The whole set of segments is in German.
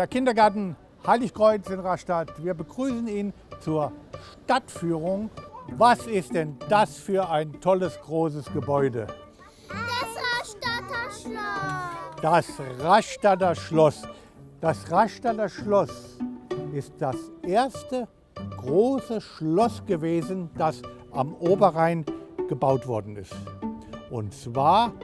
der Kindergarten Heiligkreuz in Rastatt. Wir begrüßen ihn zur Stadtführung. Was ist denn das für ein tolles, großes Gebäude? Das Rastatter Schloss. Das Rastatter Schloss. Das Rastatter Schloss ist das erste große Schloss gewesen, das am Oberrhein gebaut worden ist. Und zwar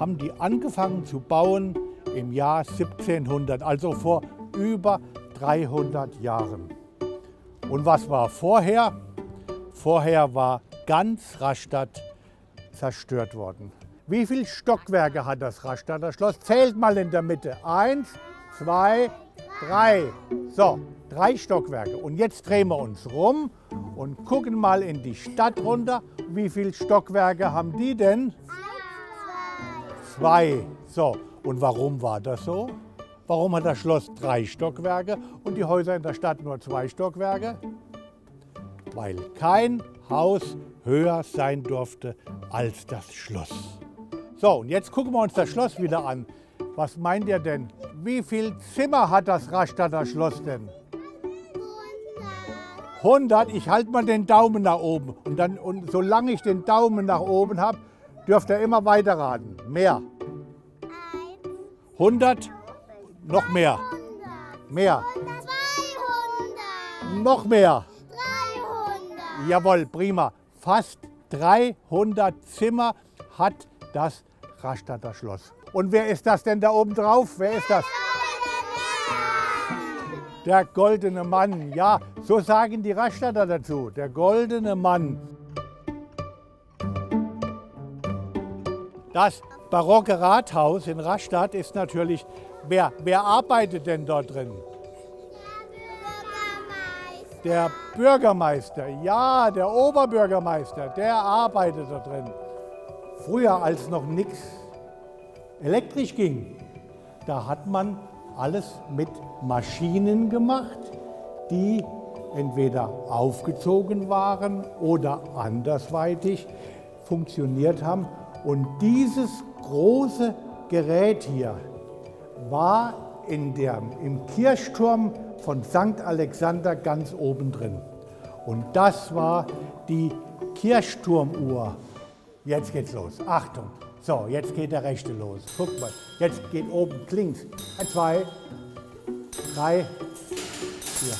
haben die angefangen zu bauen im Jahr 1700, also vor über 300 Jahren. Und was war vorher? Vorher war ganz Rastatt zerstört worden. Wie viele Stockwerke hat das Rastatter Schloss? Zählt mal in der Mitte. Eins, zwei, drei. So, drei Stockwerke. Und jetzt drehen wir uns rum und gucken mal in die Stadt runter. Wie viele Stockwerke haben die denn? Zwei. So, und warum war das so? Warum hat das Schloss drei Stockwerke und die Häuser in der Stadt nur zwei Stockwerke? Weil kein Haus höher sein durfte als das Schloss. So, und jetzt gucken wir uns das Schloss wieder an. Was meint ihr denn? Wie viele Zimmer hat das Rastatter Schloss denn? 100. Ich halte mal den Daumen nach oben. Und, dann, und solange ich den Daumen nach oben habe, dürft ihr immer weiter raten. Mehr. 100. Noch mehr. Mehr. 200. Noch mehr. 300. Jawohl, prima. Fast 300 Zimmer hat das Rastatter Schloss. Und wer ist das denn da oben drauf? Wer ist das? Der goldene Mann. Ja, so sagen die Rastatter dazu. Der goldene Mann. Das barocke Rathaus in Rastatt ist natürlich. Wer, wer arbeitet denn dort drin? Der Bürgermeister, ja, der Oberbürgermeister, der arbeitet da drin. Früher, als noch nichts elektrisch ging, da hat man alles mit Maschinen gemacht, die entweder aufgezogen waren oder andersweitig funktioniert haben. Und dieses große Gerät hier war in der, im Kirchturm von St. Alexander ganz oben drin. Und das war die Kirchturmuhr. Jetzt geht's los. Achtung. So, jetzt geht der rechte los. Guck mal. Jetzt geht oben links. Zwei, drei, vier.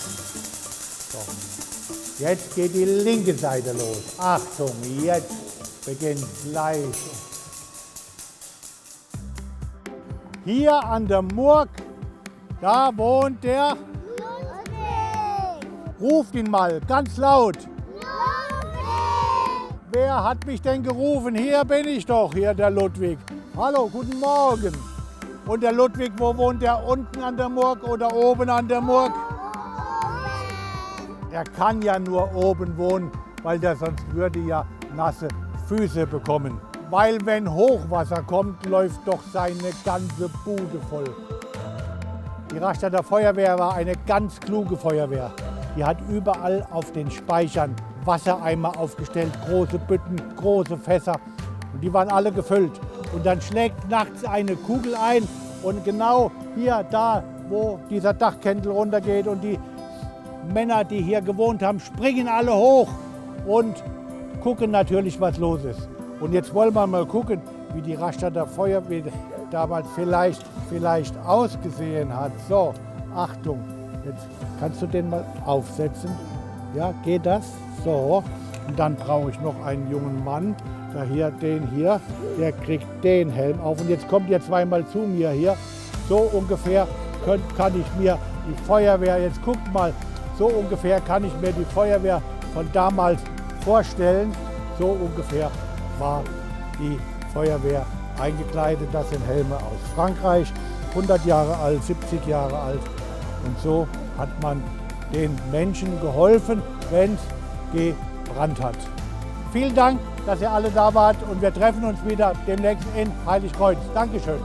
So. Jetzt geht die linke Seite los. Achtung, jetzt beginnt gleich. Hier an der Murg, da wohnt der. Ruft ihn mal ganz laut. Wer hat mich denn gerufen? Hier bin ich doch, hier der Ludwig. Hallo, guten Morgen. Und der Ludwig, wo wohnt der? Unten an der Murg oder oben an der Murg? Er kann ja nur oben wohnen, weil der sonst würde ja nasse Füße bekommen. Weil wenn Hochwasser kommt, läuft doch seine ganze Bude voll. Die Rastatter Feuerwehr war eine ganz kluge Feuerwehr. Die hat überall auf den Speichern Wassereimer aufgestellt, große Bütten, große Fässer. Und die waren alle gefüllt. Und dann schlägt nachts eine Kugel ein und genau hier, da, wo dieser Dachkäntel runtergeht und die Männer, die hier gewohnt haben, springen alle hoch und gucken natürlich, was los ist. Und jetzt wollen wir mal gucken, wie die Rastatter Feuerwehr damals vielleicht, vielleicht ausgesehen hat. So, Achtung, jetzt kannst du den mal aufsetzen. Ja, geht das? So. Und dann brauche ich noch einen jungen Mann. Da hier, den hier, der kriegt den Helm auf. Und jetzt kommt ihr zweimal zu mir hier. So ungefähr könnt, kann ich mir die Feuerwehr, jetzt guckt mal, so ungefähr kann ich mir die Feuerwehr von damals vorstellen. So ungefähr war die Feuerwehr eingekleidet. Das sind Helme aus Frankreich, 100 Jahre alt, 70 Jahre alt. Und so hat man den Menschen geholfen, wenn es gebrannt hat. Vielen Dank, dass ihr alle da wart und wir treffen uns wieder demnächst in Heiligkreuz. Dankeschön.